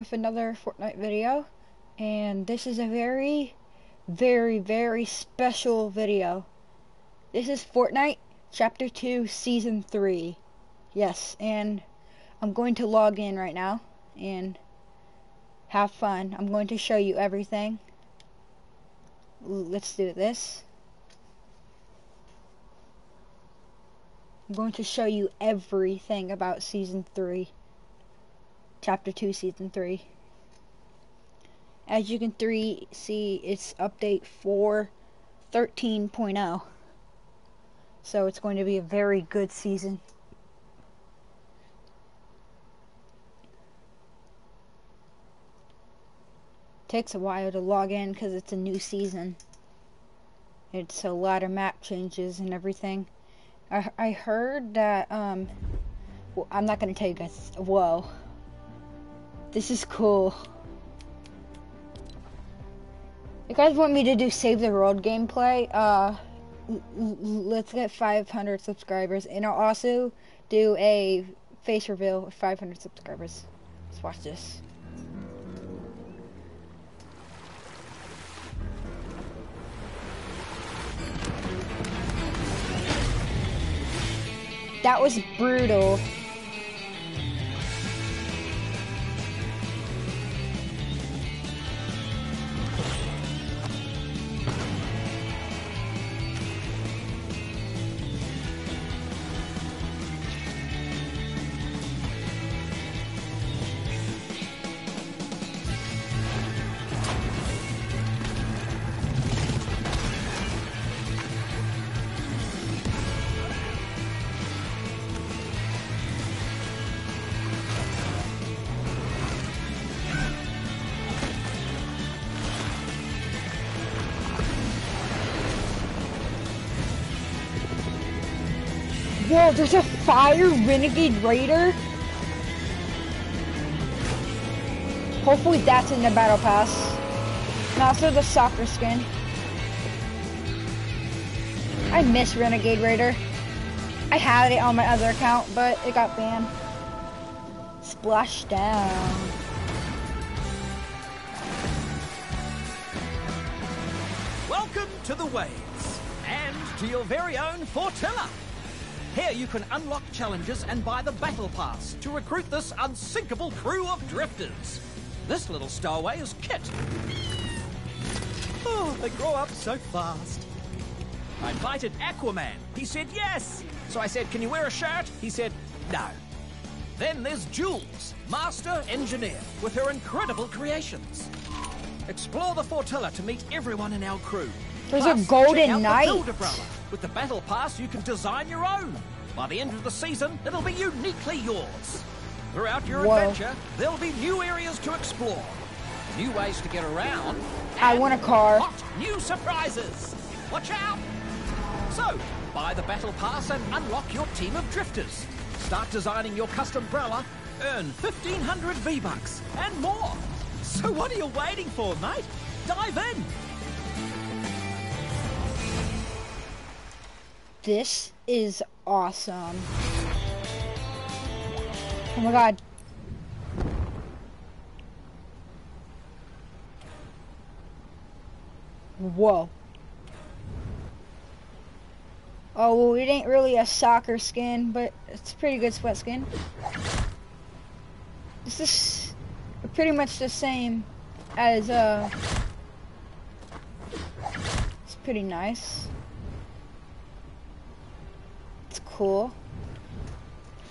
with another Fortnite video. And this is a very very very special video. This is Fortnite chapter 2 season 3 yes and I'm going to log in right now and have fun. I'm going to show you everything. Let's do this. I'm going to show you everything about season 3 chapter 2 season 3 as you can three see it's update 4.13.0 so it's going to be a very good season. Takes a while to log in because it's a new season. It's a lot of map changes and everything. I, I heard that um well, I'm not gonna tell you guys whoa this is cool. You guys want me to do Save the World gameplay? Uh, let's get 500 subscribers, and I'll also do a face reveal with 500 subscribers. Let's watch this. That was brutal. Whoa, there's a fire renegade raider? Hopefully that's in the battle pass. And also the soccer skin. I miss Renegade Raider. I had it on my other account, but it got banned. Splash down. Welcome to the Waves, and to your very own Fortilla. Here you can unlock challenges and buy the Battle Pass to recruit this unsinkable crew of drifters. This little stowaway is Kit. Oh, they grow up so fast. I invited Aquaman. He said yes. So I said, can you wear a shirt? He said, no. Then there's Jules, master engineer, with her incredible creations. Explore the Fortilla to meet everyone in our crew. There's Plus, a golden check out knight. The Build Umbrella. With the Battle Pass, you can design your own. By the end of the season, it'll be uniquely yours. Throughout your Whoa. adventure, there'll be new areas to explore, new ways to get around. I want a car. Hot new surprises. Watch out! So, buy the Battle Pass and unlock your team of drifters. Start designing your custom umbrella, earn 1500 V-Bucks, and more. So what are you waiting for, mate? Dive in! This is awesome. Oh my god. Whoa. Oh, well, it ain't really a soccer skin, but it's a pretty good sweat skin. This is pretty much the same as, uh... It's pretty nice. It's cool.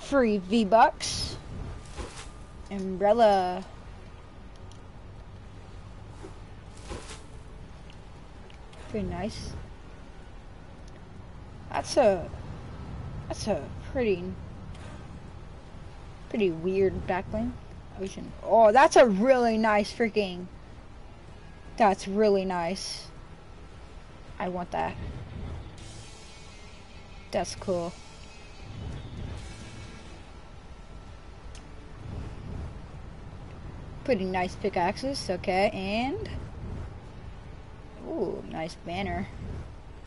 Free V-Bucks. Umbrella. Pretty nice. That's a that's a pretty pretty weird backbling. Ocean. Oh, that's a really nice freaking That's really nice. I want that. That's cool. Pretty nice pickaxes, okay, and ooh, nice banner.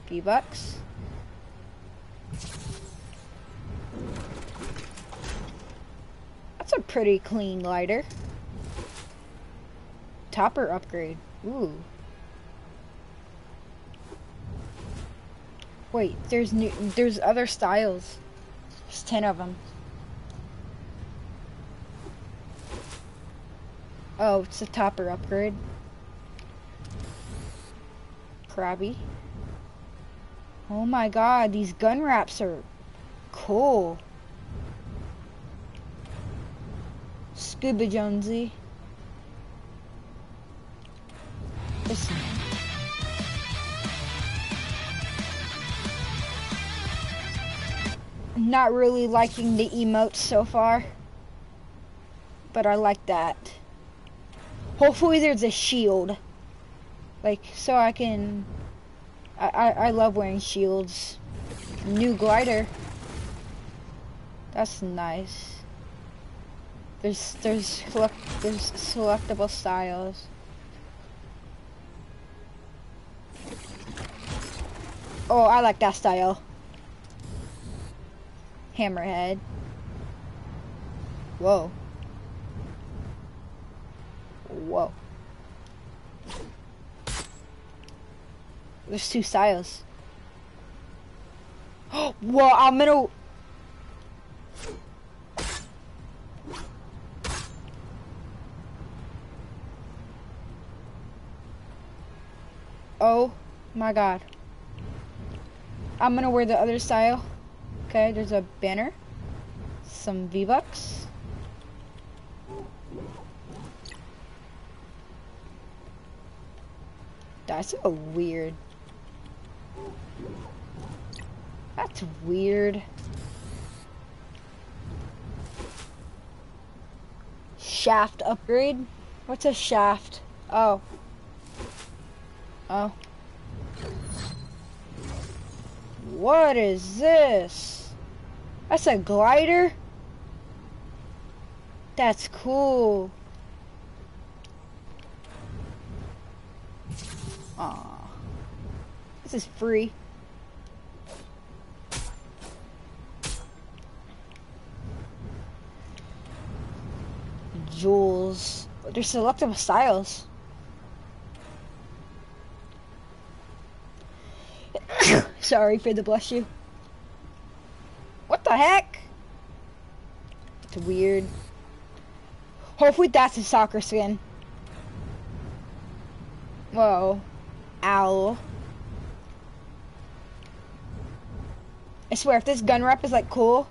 V bucks. That's a pretty clean lighter. topper upgrade. Ooh. Wait, there's new, there's other styles. There's 10 of them. Oh, it's a topper upgrade. Krabby. Oh my god, these gun wraps are cool. Scuba Jonesy. Not really liking the emotes so far. But I like that. Hopefully there's a shield. Like, so I can... I, I, I love wearing shields. New glider. That's nice. There's there's select, there's selectable styles. Oh, I like that style. Hammerhead. Whoa. Whoa. There's two styles. Whoa, I'm gonna... Oh my god. I'm gonna wear the other style. Okay, there's a banner. Some V-Bucks. That's a weird. That's weird. Shaft upgrade? What's a shaft? Oh. Oh. What is this? That's a glider? That's cool. Aw. This is free. Jules. There's selectable styles. Sorry for the bless you. What the heck? It's weird. Hopefully that's a soccer skin. Whoa. Owl. I swear, if this gun wrap is like cool,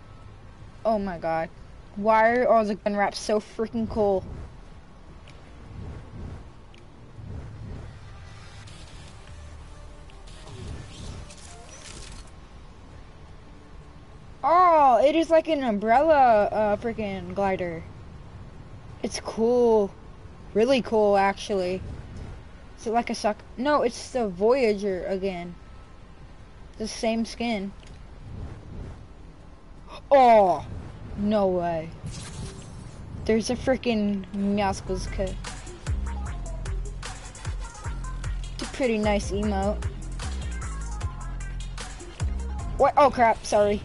oh my god. Why are all the gun wraps so freaking cool? Oh, it is like an umbrella uh, freaking glider. It's cool. Really cool, actually. Is it like a suck? No, it's the Voyager again. The same skin. Oh, no way. There's a freaking Meowscles kit. It's a pretty nice emote. What? Oh crap, sorry.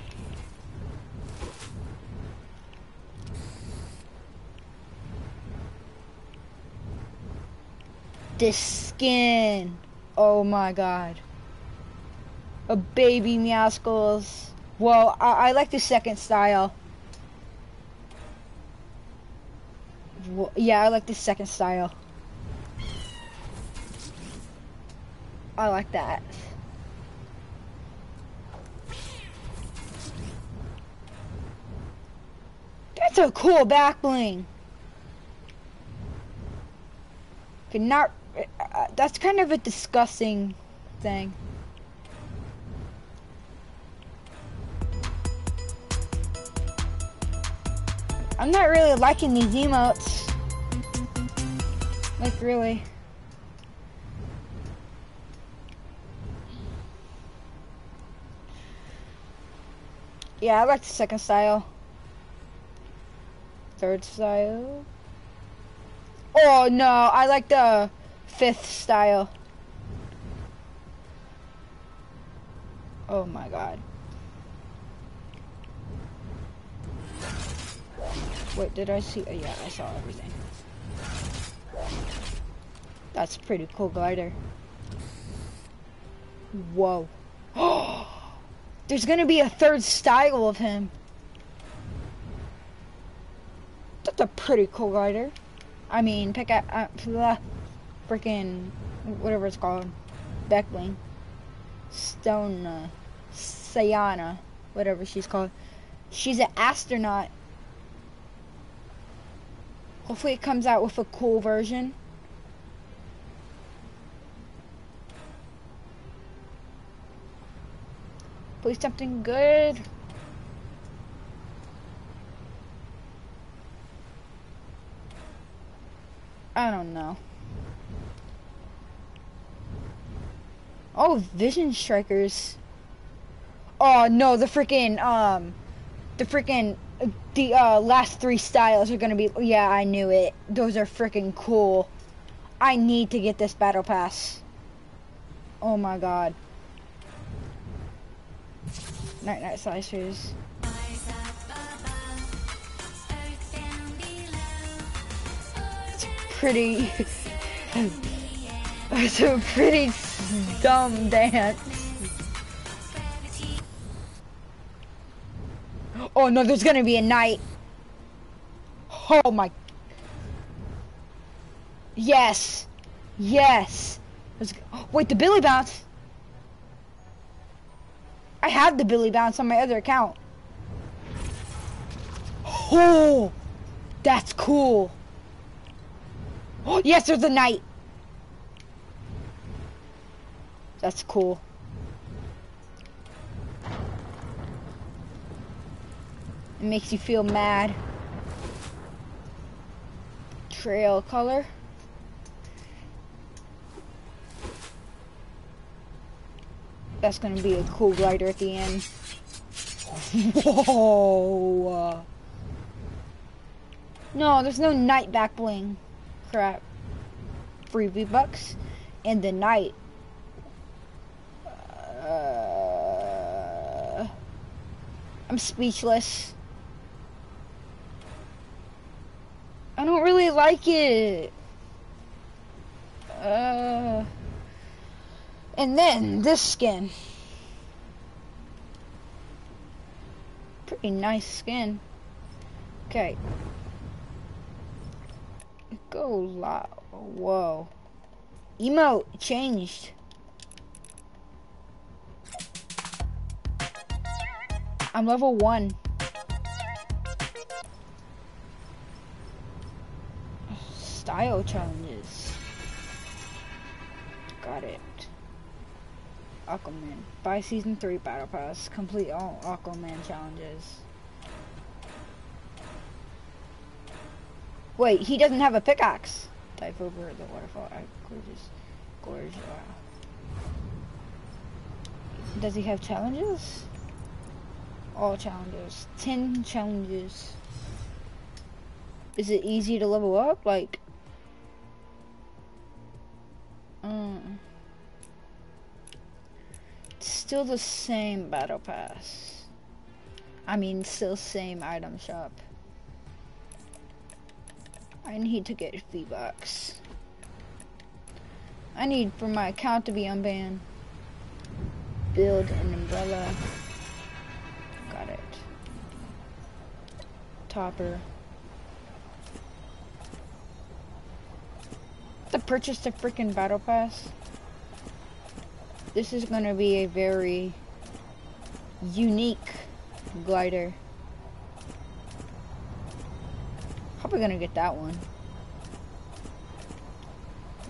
This skin. Oh my god. A baby Meowscles. Well, I, I like the second style. Well, yeah, I like the second style. I like that. That's a cool back bling. Could not uh, that's kind of a disgusting thing. I'm not really liking these emotes. Like, really. Yeah, I like the second style. Third style. Oh, no, I like the fifth style. Oh my god. Wait, did I see? Oh, yeah, I saw everything. That's pretty cool glider. Whoa. There's gonna be a third style of him. That's a pretty cool glider. I mean, pick up, uh, freaking, whatever it's called, Beckwing, Stone, uh, Sayana, whatever she's called. She's an astronaut. Hopefully it comes out with a cool version. Please something good. I don't know. Oh, Vision Strikers. Oh no, the freaking um, the freaking the uh, last three styles are gonna be. Yeah, I knew it. Those are freaking cool. I need to get this battle pass. Oh my god. Night night slicers. It's pretty. it's a pretty dumb dance. Oh no, there's gonna be a night. Oh my. Yes. Yes. Wait, the Billy Bounce. I have the Billy Bounce on my other account. Oh, that's cool. Oh, yes, there's a night. That's cool. It makes you feel mad. Trail color. That's gonna be a cool glider at the end. Whoa! No, there's no night back bling. Crap. Free V-Bucks. And the night. Uh, I'm speechless. I don't really like it. Uh, and then this skin. Pretty nice skin. Okay. Go loud. Whoa. Emote changed. I'm level one. Style challenges. Got it. Aquaman. Buy season three battle pass. Complete all Aquaman challenges. Wait, he doesn't have a pickaxe. Dive over the waterfall. I, gorgeous. Gorgeous. Wow. Does he have challenges? All challenges. Ten challenges. Is it easy to level up? Like, um, still the same battle pass. I mean, still same item shop. I need to get V-Bucks. I need for my account to be unbanned. Build an umbrella. Got it. Topper. To a freaking battle pass. This is gonna be a very unique glider. Probably gonna get that one.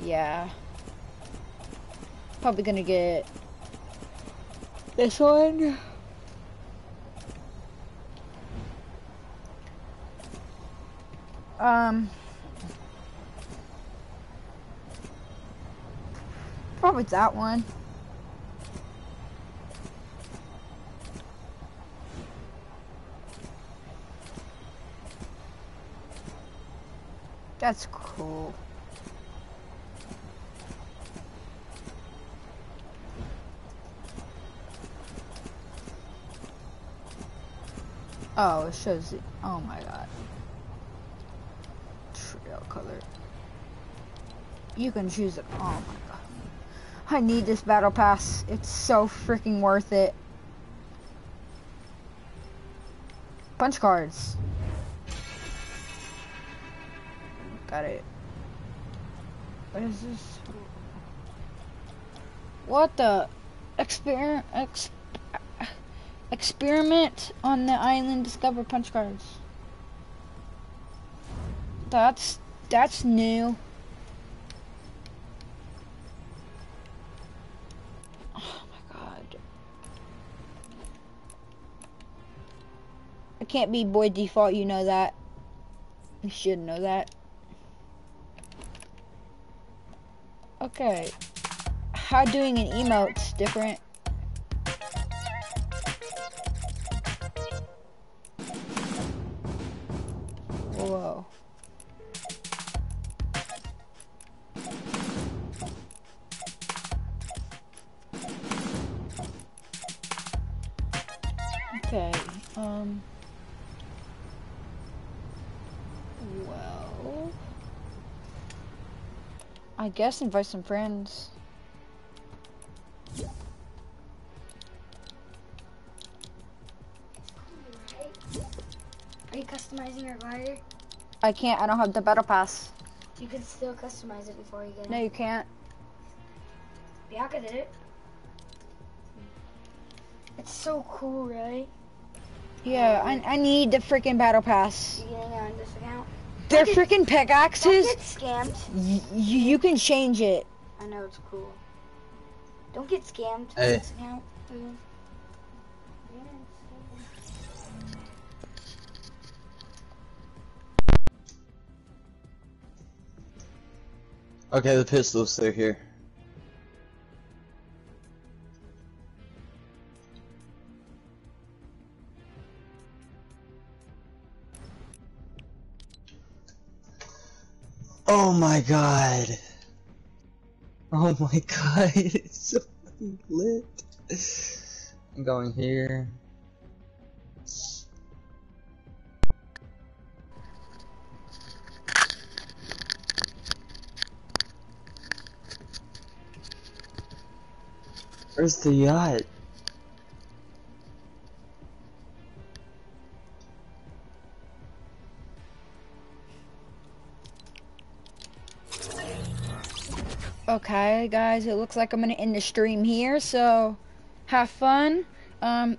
Yeah. Probably gonna get this one. Um, probably that one. That's cool. Oh, it shows it. Oh my god. Trail color. You can choose it. Oh my god. I need this battle pass. It's so freaking worth it. Punch cards. Got it. What is this? What the? Exper ex experiment on the island discover punch cards. That's that's new. Oh my god. I can't be boy default, you know that. You should know that. Okay. How doing an emote's different. I guess invite some friends. Are you customizing your glider? I can't, I don't have the battle pass. You can still customize it before you get No, it. No, you can't. Bianca did it. It's so cool, right? Yeah, I, I need the freaking battle pass. You getting on this account? They're Don't freaking Don't pickaxes. get scammed. Y- you, you can change it. I know it's cool. Don't get scammed on Hey. this account. Mm. Okay, the pistol's still here. My god. Oh my god, it's so fucking lit. I'm going here. Where's the yacht? Okay, guys, it looks like I'm gonna end the stream here. So, have fun. Um,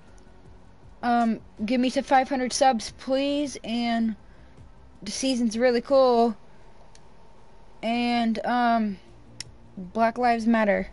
um, give me to 500 subs, please. And the season's really cool. And um, Black Lives Matter.